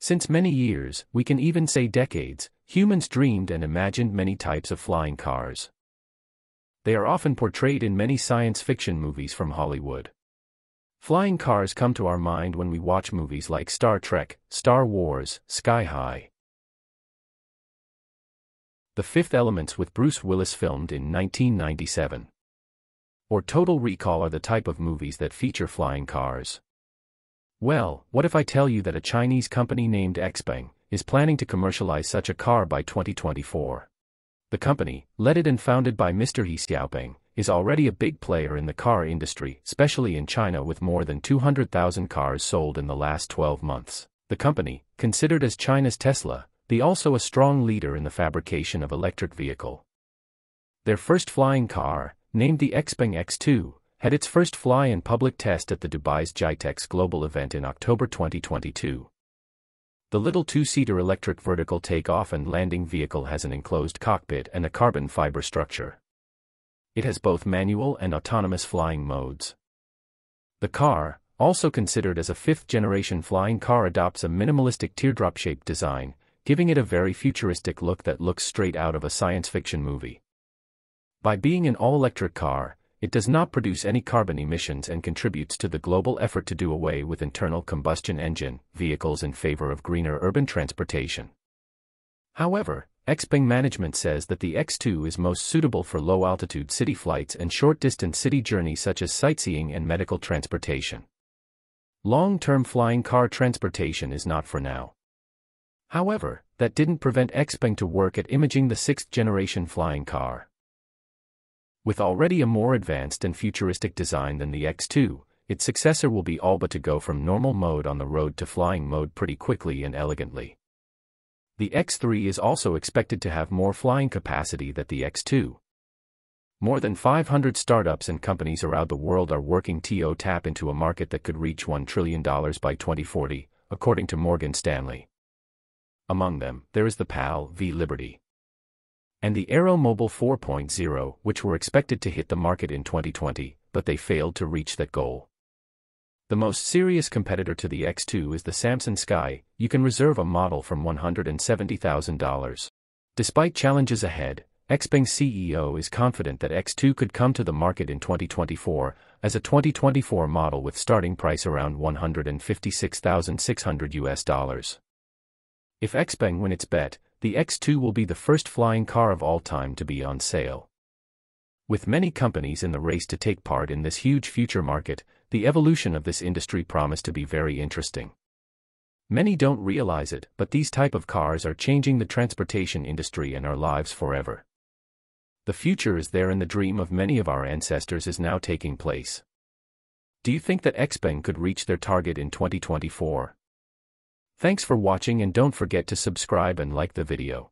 Since many years, we can even say decades, humans dreamed and imagined many types of flying cars. They are often portrayed in many science fiction movies from Hollywood. Flying cars come to our mind when we watch movies like Star Trek, Star Wars, Sky High. The Fifth Elements with Bruce Willis filmed in 1997. Or Total Recall are the type of movies that feature flying cars. Well, what if I tell you that a Chinese company named Xpeng is planning to commercialize such a car by 2024? The company, led and founded by Mr. He Xiaopeng, is already a big player in the car industry, especially in China with more than 200,000 cars sold in the last 12 months. The company, considered as China's Tesla, the also a strong leader in the fabrication of electric vehicle. Their first flying car, named the Xpeng X2, had its first fly in public test at the Dubai's GITEX Global event in October 2022. The little two-seater electric vertical takeoff and landing vehicle has an enclosed cockpit and a carbon fiber structure. It has both manual and autonomous flying modes. The car, also considered as a fifth-generation flying car adopts a minimalistic teardrop-shaped design, giving it a very futuristic look that looks straight out of a science fiction movie. By being an all-electric car, it does not produce any carbon emissions and contributes to the global effort to do away with internal combustion engine vehicles in favor of greener urban transportation. However, Xpeng management says that the X2 is most suitable for low-altitude city flights and short-distance city journeys such as sightseeing and medical transportation. Long-term flying car transportation is not for now. However, that didn't prevent Xpeng to work at imaging the sixth-generation flying car. With already a more advanced and futuristic design than the X2, its successor will be all but to go from normal mode on the road to flying mode pretty quickly and elegantly. The X3 is also expected to have more flying capacity than the X2. More than 500 startups and companies around the world are working to tap into a market that could reach $1 trillion by 2040, according to Morgan Stanley. Among them, there is the PAL-V Liberty and the AeroMobil 4.0, which were expected to hit the market in 2020, but they failed to reach that goal. The most serious competitor to the X2 is the Samson Sky, you can reserve a model from $170,000. Despite challenges ahead, Xpeng CEO is confident that X2 could come to the market in 2024 as a 2024 model with starting price around 156,600 US dollars. If Xpeng win its bet, the X2 will be the first flying car of all time to be on sale. With many companies in the race to take part in this huge future market, the evolution of this industry promised to be very interesting. Many don't realize it, but these type of cars are changing the transportation industry and our lives forever. The future is there and the dream of many of our ancestors is now taking place. Do you think that Xpeng could reach their target in 2024? Thanks for watching and don't forget to subscribe and like the video.